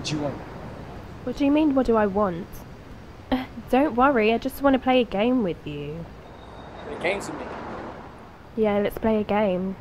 What do you want? What do you mean, what do I want? Uh, don't worry, I just want to play a game with you. Play games with me. Yeah, let's play a game.